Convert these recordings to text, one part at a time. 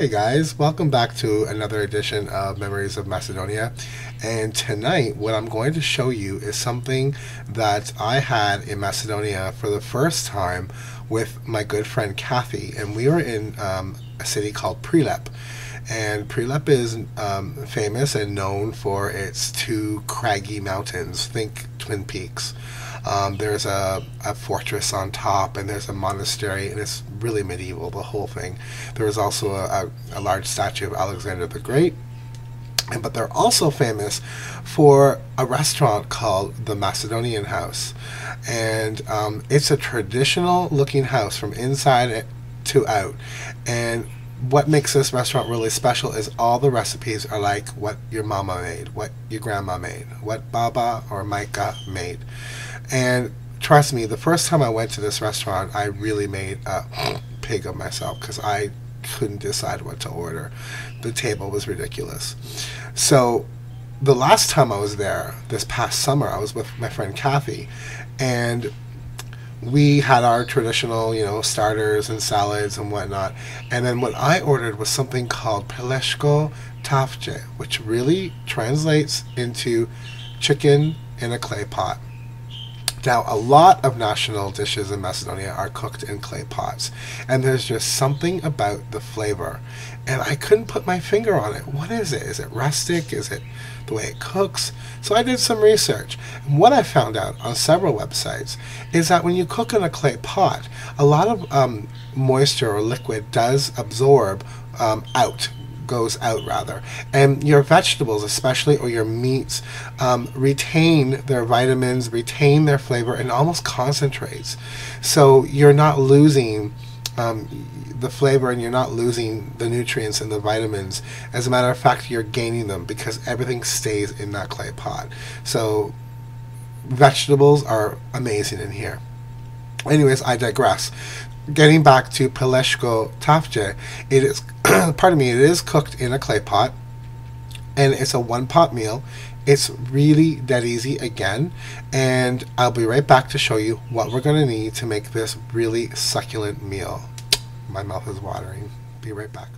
Hey guys, welcome back to another edition of Memories of Macedonia. And tonight, what I'm going to show you is something that I had in Macedonia for the first time with my good friend Kathy. And we were in um, a city called Prelep. And Prelep is um, famous and known for its two craggy mountains. Think Twin Peaks. Um, there's a, a, fortress on top, and there's a monastery, and it's really medieval, the whole thing. There is also a, a, a large statue of Alexander the Great. And, but they're also famous for a restaurant called the Macedonian House. And um, it's a traditional looking house from inside to out. And what makes this restaurant really special is all the recipes are like what your mama made, what your grandma made, what Baba or Micah made. And trust me, the first time I went to this restaurant, I really made a pig of myself because I couldn't decide what to order. The table was ridiculous. So the last time I was there, this past summer, I was with my friend Kathy, and we had our traditional, you know, starters and salads and whatnot. And then what I ordered was something called Pileshko Tavche, which really translates into chicken in a clay pot. Now, a lot of national dishes in Macedonia are cooked in clay pots, and there's just something about the flavor. And I couldn't put my finger on it. What is it? Is it rustic? Is it the way it cooks? So I did some research. And what I found out on several websites is that when you cook in a clay pot, a lot of um, moisture or liquid does absorb um, out goes out rather. And your vegetables, especially, or your meats, um, retain their vitamins, retain their flavor, and almost concentrates. So you're not losing. Um, the flavor and you're not losing the nutrients and the vitamins. As a matter of fact, you're gaining them because everything stays in that clay pot. So vegetables are amazing in here. Anyways, I digress getting back to Pileshko Tavche, it is, pardon me, it is cooked in a clay pot, and it's a one pot meal. It's really that easy again, and I'll be right back to show you what we're going to need to make this really succulent meal. My mouth is watering. Be right back.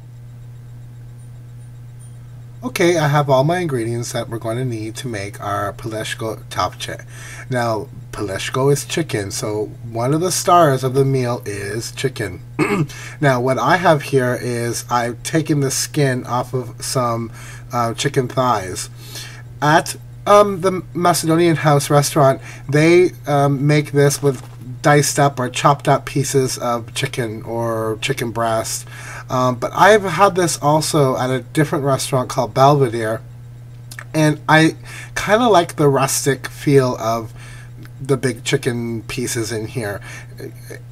Okay, I have all my ingredients that we're going to need to make our Pileshko Tavche. Now, Pileshko is chicken, so one of the stars of the meal is chicken. now, what I have here is I've taken the skin off of some uh, chicken thighs. At um, the Macedonian House restaurant, they um, make this with diced up or chopped up pieces of chicken or chicken breast. Um, but I've had this also at a different restaurant called Belvedere, and I kind of like the rustic feel of the big chicken pieces in here.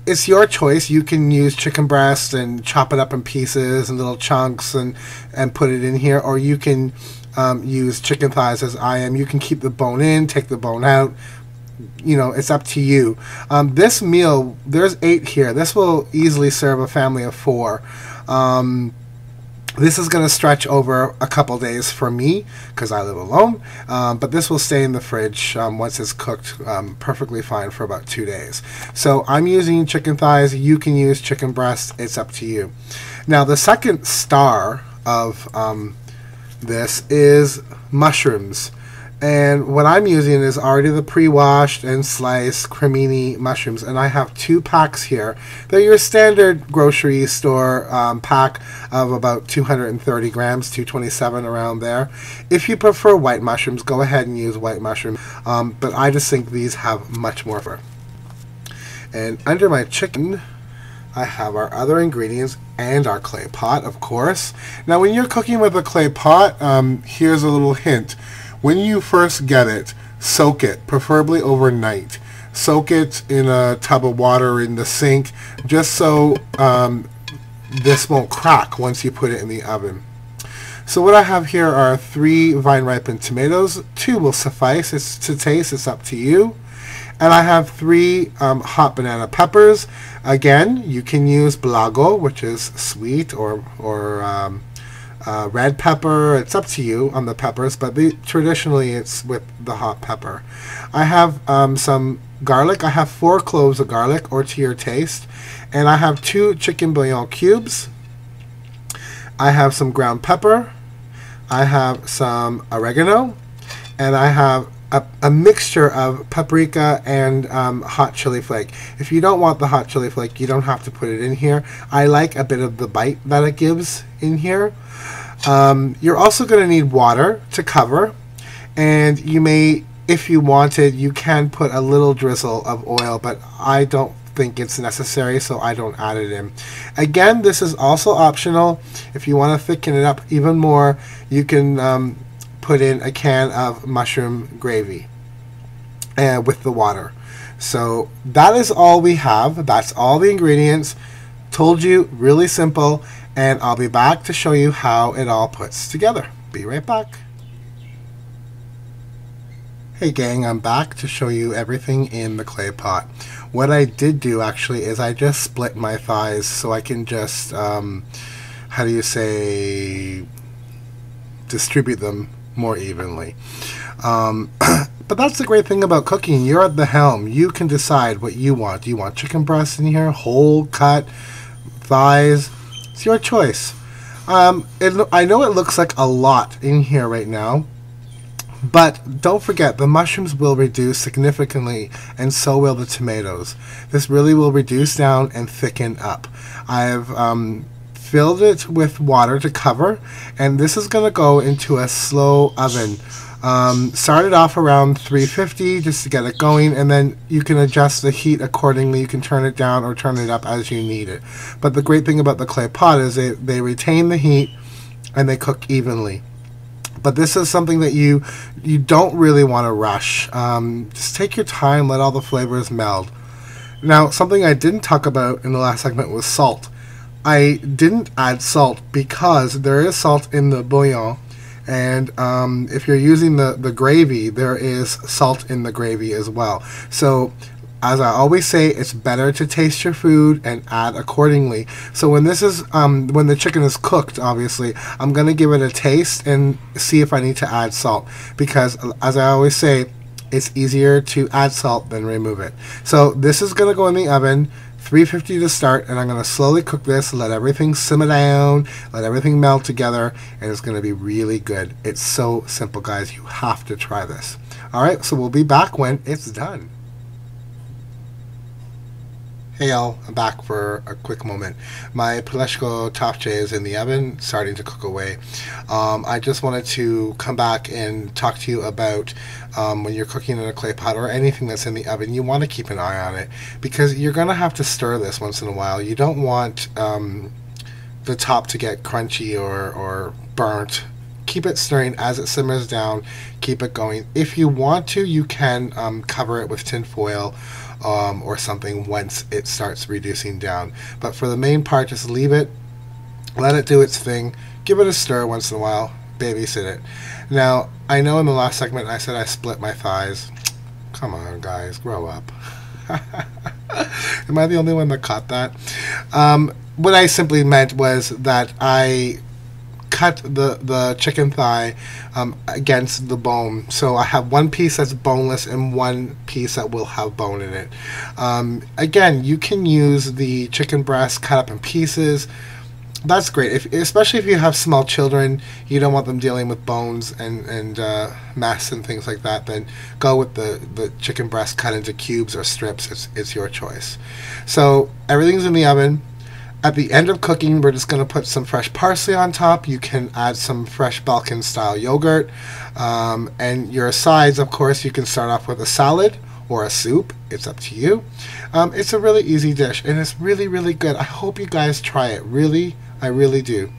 It's your choice. You can use chicken breast and chop it up in pieces and little chunks and and put it in here, or you can um, use chicken thighs as I am. You can keep the bone in, take the bone out, you know, it's up to you. Um, this meal, there's eight here. This will easily serve a family of four. Um, this is going to stretch over a couple days for me because I live alone, um, but this will stay in the fridge um, once it's cooked um, perfectly fine for about two days. So I'm using chicken thighs. You can use chicken breast. It's up to you. Now, the second star of um, this is mushrooms. And what I'm using is already the pre-washed and sliced cremini mushrooms. And I have two packs here. They're your standard grocery store um, pack of about 230 grams, 227 around there. If you prefer white mushrooms, go ahead and use white mushrooms. Um, but I just think these have much more flavor. And under my chicken, I have our other ingredients and our clay pot, of course. Now, when you're cooking with a clay pot, um, here's a little hint when you first get it, soak it, preferably overnight. Soak it in a tub of water in the sink, just so um, this won't crack once you put it in the oven. So what I have here are three vine-ripened tomatoes. Two will suffice. It's to taste. It's up to you. And I have three um, hot banana peppers. Again, you can use blago, which is sweet, or, or um, uh, red pepper. It's up to you on the peppers, but the, traditionally it's with the hot pepper. I have um, some garlic. I have four cloves of garlic, or to your taste, and I have two chicken bouillon cubes. I have some ground pepper, I have some oregano, and I have a, a mixture of paprika and um, hot chili flake. If you don't want the hot chili flake, you don't have to put it in here. I like a bit of the bite that it gives in here. Um, you're also going to need water to cover, and you may, if you wanted, you can put a little drizzle of oil, but I don't think it's necessary, so I don't add it in. Again, this is also optional. If you want to thicken it up even more, you can um, put in a can of mushroom gravy uh, with the water. So that is all we have. That's all the ingredients. Told you, really simple. And I'll be back to show you how it all puts together. Be right back. Hey gang, I'm back to show you everything in the clay pot. What I did do actually is I just split my thighs so I can just, um, how do you say, distribute them more evenly. Um, but that's the great thing about cooking. You're at the helm. You can decide what you want. Do you want chicken breast in here, whole cut, thighs? It's your choice. Um, it, I know it looks like a lot in here right now, but don't forget, the mushrooms will reduce significantly, and so will the tomatoes. This really will reduce down and thicken up. I've um, filled it with water to cover, and this is going to go into a slow oven. Um, started off around 350 just to get it going, and then you can adjust the heat accordingly. You can turn it down or turn it up as you need it. But the great thing about the clay pot is they, they retain the heat and they cook evenly but this is something that you you don't really want to rush. Um, just take your time, let all the flavors meld. Now, something I didn't talk about in the last segment was salt. I didn't add salt because there is salt in the bouillon, and um, if you're using the, the gravy, there is salt in the gravy as well. So as I always say, it's better to taste your food and add accordingly. So when this is, um, when the chicken is cooked, obviously, I'm gonna give it a taste and see if I need to add salt because, as I always say, it's easier to add salt than remove it. So this is gonna go in the oven. 350 to start and I'm going to slowly cook this let everything simmer down let everything melt together and it's going to be really good. It's so simple guys. You have to try this. Alright so we'll be back when it's done Hey all, I'm back for a quick moment. My Pileshko tavche is in the oven, starting to cook away. Um, I just wanted to come back and talk to you about um, when you're cooking in a clay pot or anything that's in the oven, you want to keep an eye on it because you're going to have to stir this once in a while. You don't want um, the top to get crunchy or, or burnt keep it stirring as it simmers down. Keep it going. If you want to, you can um, cover it with tin foil um, or something once it starts reducing down. But for the main part, just leave it, let it do its thing, give it a stir once in a while, babysit it. Now, I know in the last segment I said I split my thighs. Come on, guys, grow up. Am I the only one that caught that? Um, what I simply meant was that I cut the, the chicken thigh um, against the bone. So I have one piece that's boneless and one piece that will have bone in it. Um, again, you can use the chicken breast cut up in pieces. That's great, if, especially if you have small children. You don't want them dealing with bones and and uh, mess and things like that. Then go with the, the chicken breast cut into cubes or strips. It's it's your choice. So everything's in the oven. At the end of cooking, we're just going to put some fresh parsley on top. You can add some fresh Balkan style yogurt. Um, and your sides, of course, you can start off with a salad or a soup. It's up to you. Um, it's a really easy dish and it's really, really good. I hope you guys try it. Really, I really do.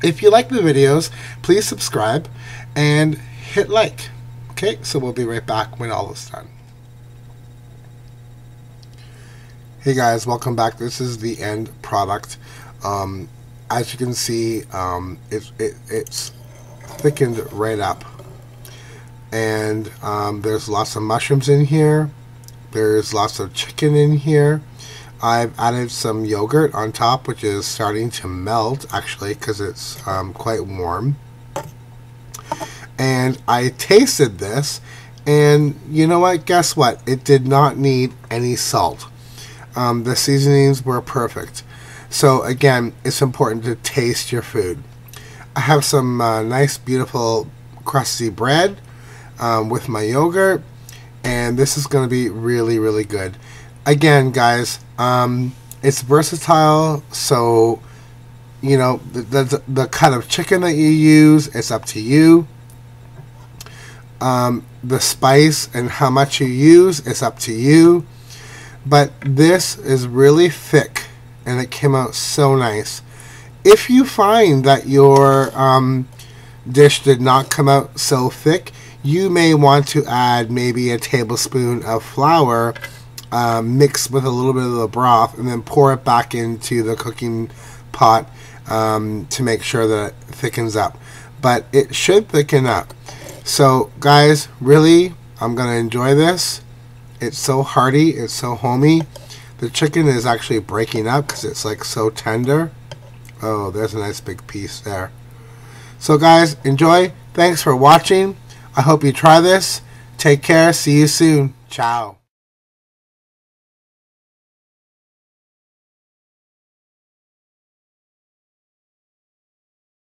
If you like the videos, please subscribe and hit like. Okay, so we'll be right back when all is done. Hey guys, welcome back. This is the end product. Um, as you can see, um, it, it, it's thickened right up. And um, there's lots of mushrooms in here. There's lots of chicken in here. I've added some yogurt on top, which is starting to melt, actually, because it's um, quite warm. And I tasted this, and you know what? Guess what? It did not need any salt. Um, the seasonings were perfect. So again, it's important to taste your food. I have some uh, nice, beautiful, crusty bread um, with my yogurt, and this is going to be really, really good. Again, guys, um, it's versatile, so you know the, the, the kind of chicken that you use it's up to you um, the spice and how much you use it's up to you but this is really thick and it came out so nice if you find that your um, dish did not come out so thick you may want to add maybe a tablespoon of flour um, mixed with a little bit of the broth and then pour it back into the cooking pot um, to make sure that it thickens up. But it should thicken up. So, guys, really, I'm going to enjoy this. It's so hearty, it's so homey. The chicken is actually breaking up because it's like so tender. Oh, there's a nice big piece there. So, guys, enjoy. Thanks for watching. I hope you try this. Take care. See you soon. Ciao.